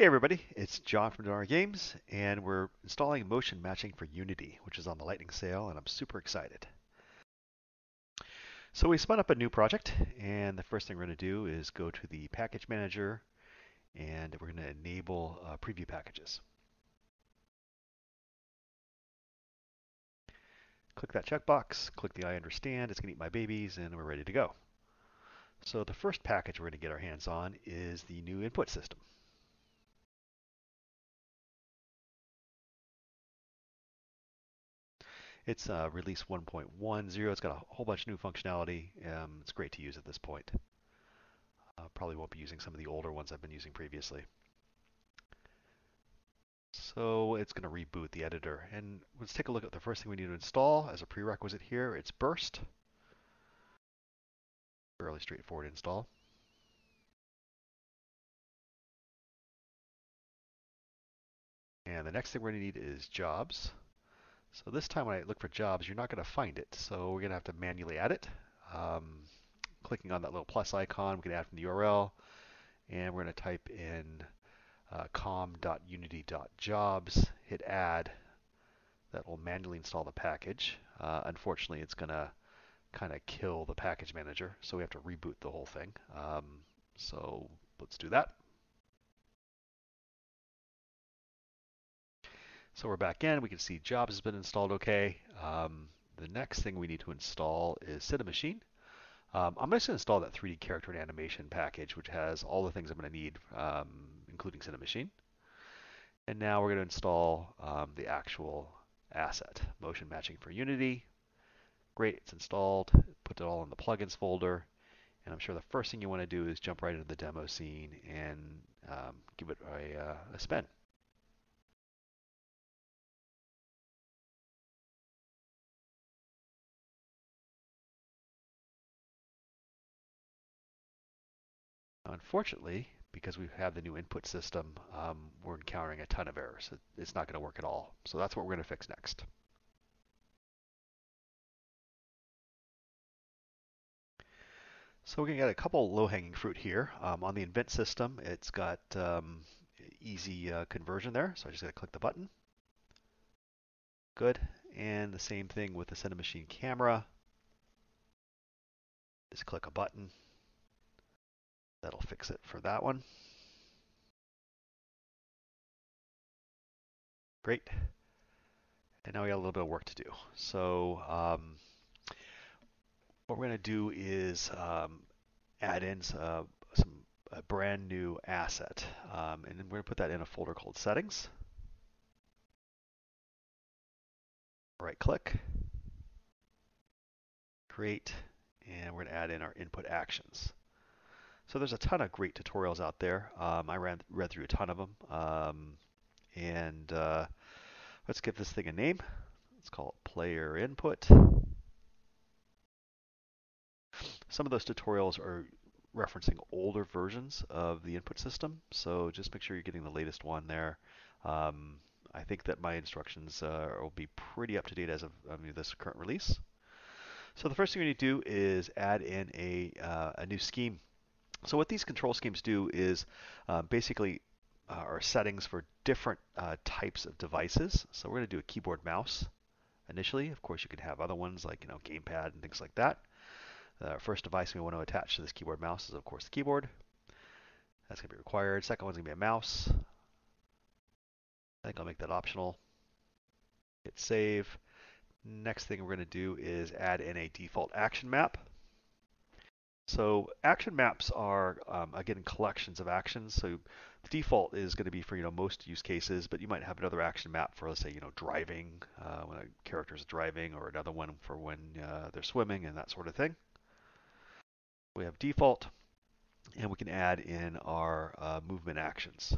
Hey everybody, it's John from Denarii Games, and we're installing motion matching for Unity, which is on the lightning sale, and I'm super excited. So we spun up a new project, and the first thing we're going to do is go to the package manager, and we're going to enable uh, preview packages. Click that checkbox, click the I understand, it's going to eat my babies, and we're ready to go. So the first package we're going to get our hands on is the new input system. It's uh, release 1.10. It's got a whole bunch of new functionality. Um, it's great to use at this point. Uh, probably won't be using some of the older ones I've been using previously. So it's going to reboot the editor. And let's take a look at the first thing we need to install as a prerequisite here. It's Burst. Fairly straightforward install. And the next thing we're going to need is Jobs. So this time when I look for jobs, you're not going to find it. So we're going to have to manually add it. Um, clicking on that little plus icon, we can add from the URL. And we're going to type in uh, com.unity.jobs, hit add. That will manually install the package. Uh, unfortunately, it's going to kind of kill the package manager, so we have to reboot the whole thing. Um, so let's do that. So we're back in. We can see Jobs has been installed okay. Um, the next thing we need to install is Cinemachine. Um, I'm just going to install that 3D character and animation package, which has all the things I'm going to need, um, including Cinemachine. And now we're going to install um, the actual asset, motion matching for Unity. Great, it's installed. Put it all in the plugins folder. And I'm sure the first thing you want to do is jump right into the demo scene and um, give it a, uh, a spin. Unfortunately, because we have the new input system, um, we're encountering a ton of errors. It's not going to work at all. So that's what we're going to fix next. So we're going to get a couple low-hanging fruit here. Um, on the Event system, it's got um, easy uh, conversion there. So I just got to click the button. Good. And the same thing with the Cinemachine camera. Just click a button. That'll fix it for that one. Great. And now we got a little bit of work to do. So um, what we're going to do is um, add in uh, some a brand new asset. Um, and then we're going to put that in a folder called settings. Right click, create, and we're going to add in our input actions. So there's a ton of great tutorials out there. Um, I ran, read through a ton of them. Um, and uh, let's give this thing a name. Let's call it player input. Some of those tutorials are referencing older versions of the input system. So just make sure you're getting the latest one there. Um, I think that my instructions uh, will be pretty up to date as of this current release. So the first thing we need to do is add in a, uh, a new scheme so what these control schemes do is uh, basically uh, are settings for different uh, types of devices. So we're going to do a keyboard mouse initially. Of course, you could have other ones like you know gamepad and things like that. The first device we want to attach to this keyboard mouse is of course the keyboard. That's going to be required. Second one's going to be a mouse. I think I'll make that optional. Hit save. Next thing we're going to do is add in a default action map. So action maps are, um, again, collections of actions. So the default is going to be for, you know, most use cases, but you might have another action map for, let's say, you know, driving, uh, when a character is driving, or another one for when uh, they're swimming and that sort of thing. We have default, and we can add in our uh, movement actions.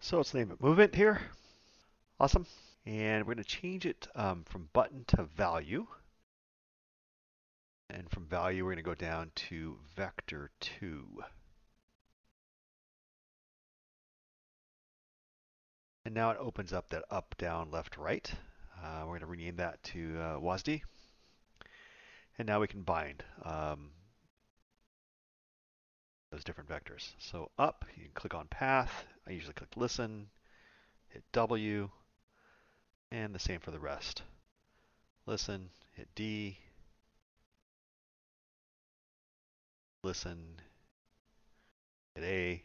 So let's name it movement here. Awesome. And we're going to change it um, from button to value. And from value, we're going to go down to vector 2. And now it opens up that up, down, left, right. Uh, we're going to rename that to uh, WASD. And now we can bind um, those different vectors. So up, you can click on path. I usually click listen, hit W, and the same for the rest. Listen, hit D, listen, hit A,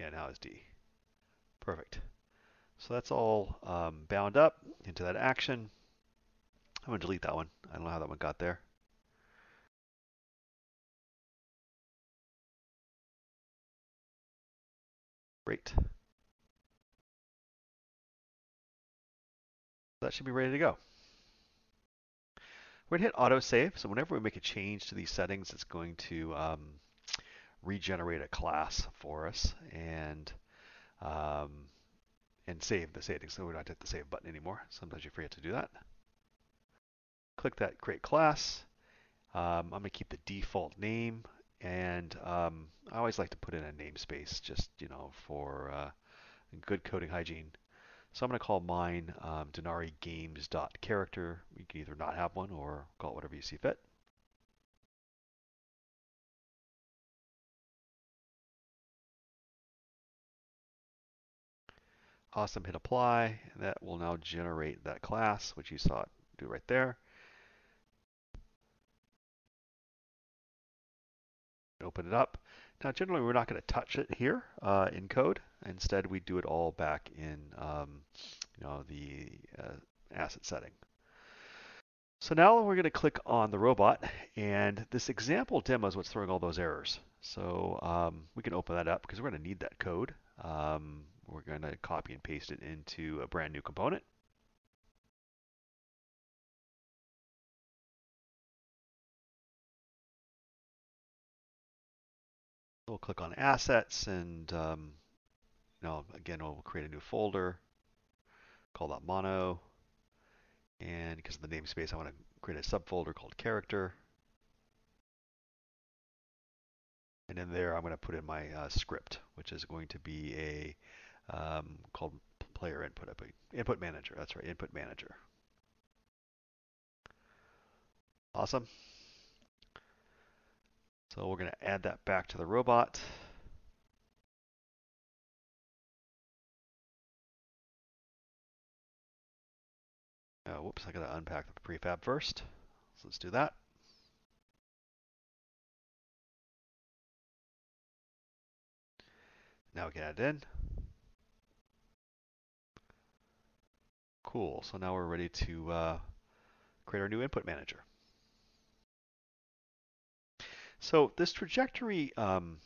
yeah, now it's D. Perfect. So that's all um, bound up into that action. I'm going to delete that one. I don't know how that one got there. Great. That should be ready to go. We're going to hit autosave. So whenever we make a change to these settings, it's going to um, regenerate a class for us and um, and save the settings. So we don't hit the save button anymore. Sometimes you forget to do that. Click that create class. Um, I'm going to keep the default name and um, I always like to put in a namespace just, you know, for uh, good coding hygiene. So I'm going to call mine um, Denarii Games.character. You can either not have one or call it whatever you see fit. Awesome, hit apply, that will now generate that class, which you saw it do right there. Open it up. Now, generally, we're not going to touch it here uh, in code. Instead, we do it all back in um, you know, the uh, asset setting. So now we're going to click on the robot, and this example demo is what's throwing all those errors. So um, we can open that up because we're going to need that code. Um, we're going to copy and paste it into a brand new component. We'll click on assets and um, you know, again, we'll create a new folder, call that mono. And because of the namespace, I want to create a subfolder called character. And in there, I'm going to put in my uh, script, which is going to be a um, called player input input manager. That's right, input manager. Awesome. So we're going to add that back to the robot. Oh, whoops, I got to unpack the prefab first. So let's do that. Now we can add it in. Cool, so now we're ready to uh, create our new input manager. So this trajectory um,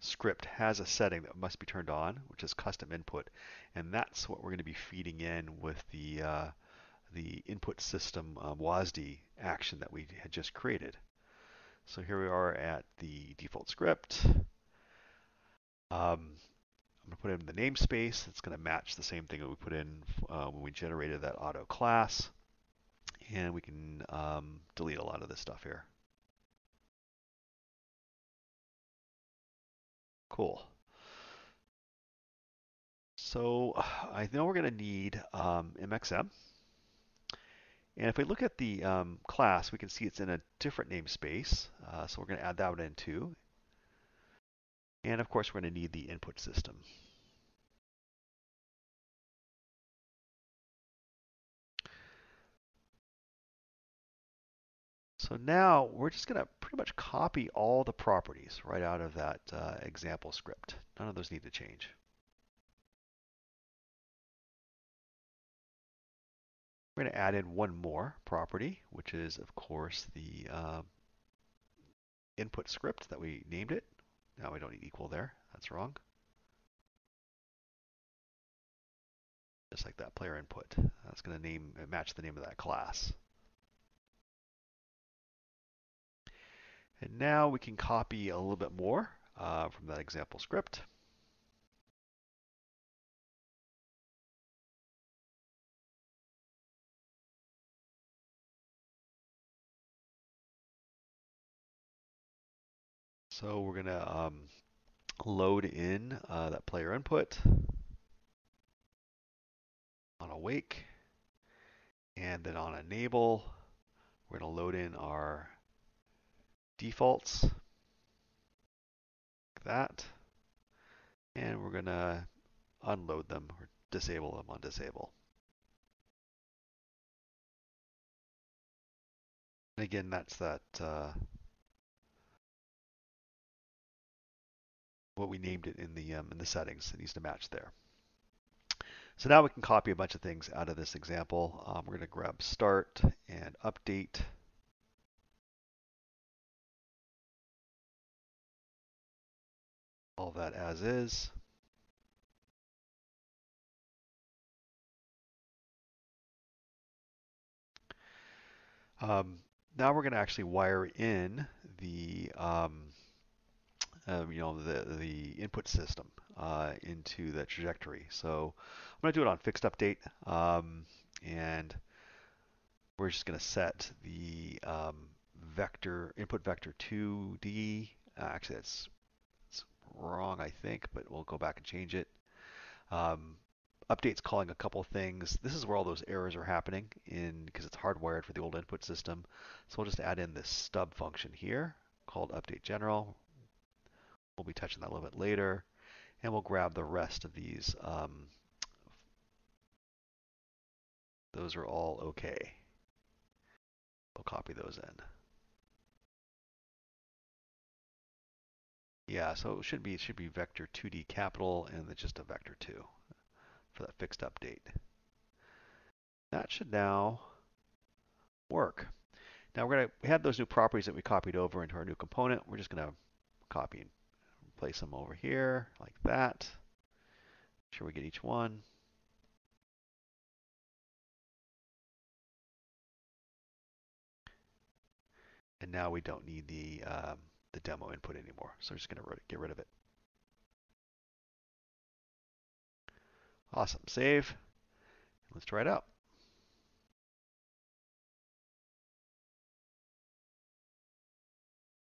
script has a setting that must be turned on, which is custom input, and that's what we're going to be feeding in with the uh, the input system um, WASD action that we had just created. So here we are at the default script. Um, I'm going to put in the namespace. It's going to match the same thing that we put in uh, when we generated that auto class. And we can um, delete a lot of this stuff here. Cool. So I know we're going to need um, MXM. And if we look at the um, class, we can see it's in a different namespace. Uh, so we're going to add that one in too. And of course, we're going to need the input system. So now we're just going to pretty much copy all the properties right out of that uh, example script. None of those need to change. We're going to add in one more property, which is, of course, the uh, input script that we named it. Now we don't need equal there. That's wrong. Just like that player input. That's going to name match the name of that class. And now we can copy a little bit more uh, from that example script. So we're going to um, load in uh, that player input on awake. And then on enable, we're going to load in our defaults, like that. And we're going to unload them or disable them on disable. And again, that's that uh, what we named it in the um, in the settings. It needs to match there. So now we can copy a bunch of things out of this example. Um, we're going to grab start and update. That as is. Um, now we're going to actually wire in the um, um, you know the the input system uh, into the trajectory. So I'm going to do it on fixed update, um, and we're just going to set the um, vector input vector 2d. Uh, actually, that's wrong, I think, but we'll go back and change it. Um, update's calling a couple things. This is where all those errors are happening in because it's hardwired for the old input system. So we'll just add in this stub function here called update general. We'll be touching that a little bit later. And we'll grab the rest of these. Um, those are all okay. We'll copy those in. Yeah, so it should be it should be vector 2d capital and then just a vector 2 for that fixed update. That should now work. Now we're going to we have those new properties that we copied over into our new component. We're just going to copy and place them over here like that. Make sure we get each one. And now we don't need the um, the demo input anymore. So I'm just going to get rid of it. Awesome. Save. Let's try it out.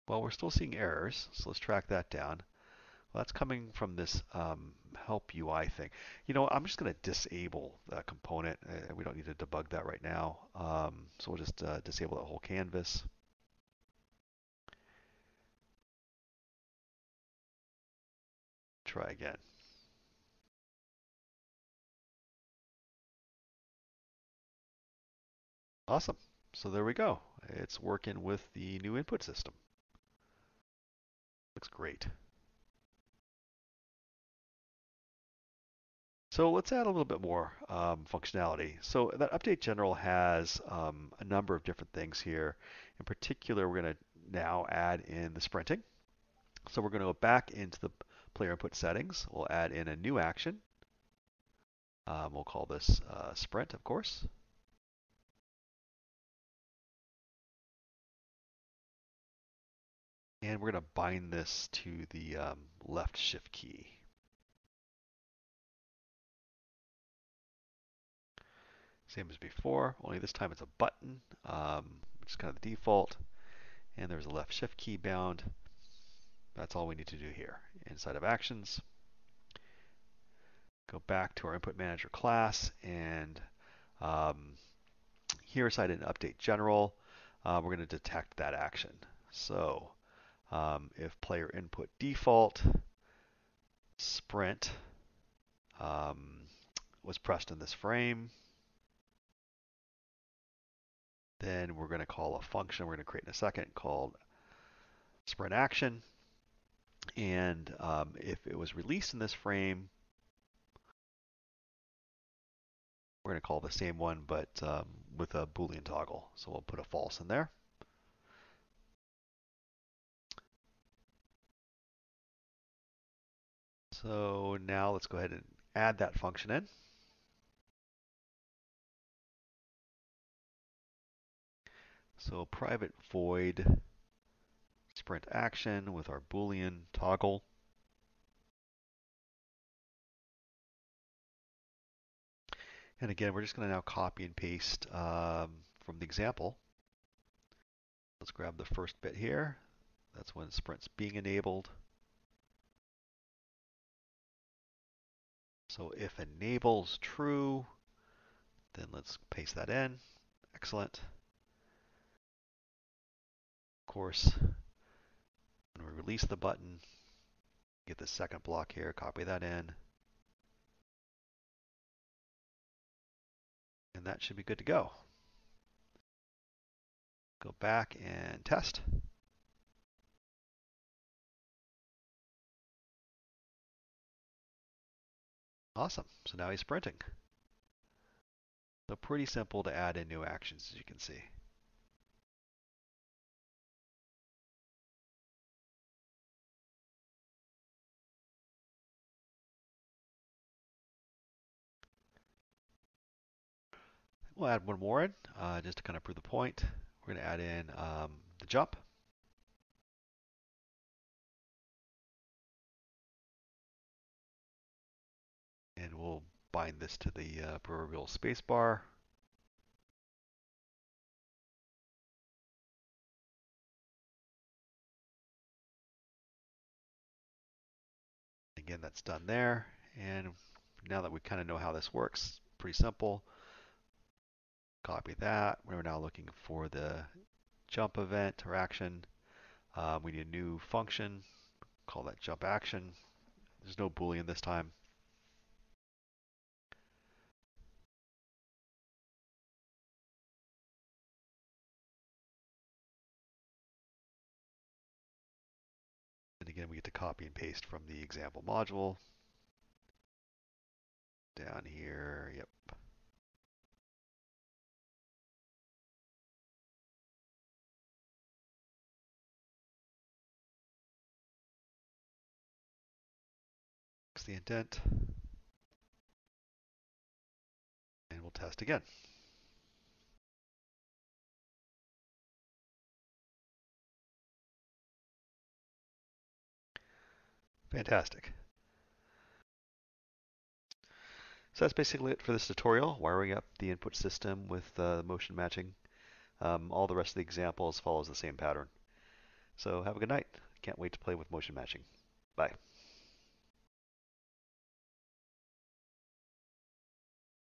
Well, we're still seeing errors, so let's track that down. Well, that's coming from this um, help UI thing. You know, I'm just going to disable that component. Uh, we don't need to debug that right now. Um, so we'll just uh, disable that whole canvas. Try again. Awesome. So there we go. It's working with the new input system. Looks great. So let's add a little bit more um, functionality. So that update general has um, a number of different things here. In particular, we're going to now add in the sprinting. So we're going to go back into the player input settings. We'll add in a new action. Um, we'll call this uh, sprint, of course. And we're going to bind this to the um, left shift key. Same as before, only this time it's a button, um, which is kind of the default. And there's a left shift key bound. That's all we need to do here. Inside of actions, go back to our input manager class and um, here inside an update general, uh, we're going to detect that action. So um, if player input default sprint um, was pressed in this frame, then we're going to call a function we're going to create in a second called sprint action. And um, if it was released in this frame, we're going to call the same one, but um, with a Boolean toggle. So we'll put a false in there. So now let's go ahead and add that function in. So private void sprint action with our Boolean toggle. And again, we're just going to now copy and paste um, from the example. Let's grab the first bit here. That's when sprint's being enabled. So if enable's true, Then let's paste that in. Excellent. Of course, when we release the button, get the second block here, copy that in. And that should be good to go. Go back and test. Awesome. So now he's sprinting. So pretty simple to add in new actions, as you can see. We'll add one more in, uh, just to kind of prove the point. We're going to add in um, the jump. And we'll bind this to the uh, proverbial spacebar. Again, that's done there. And now that we kind of know how this works, pretty simple. Copy that. We're now looking for the jump event or action. Um, we need a new function. Call that jump action. There's no boolean this time. And again, we get to copy and paste from the example module. Down here, yep. The indent. And we'll test again. Fantastic. So that's basically it for this tutorial, wiring up the input system with uh, motion matching. Um, all the rest of the examples follows the same pattern. So have a good night. Can't wait to play with motion matching. Bye.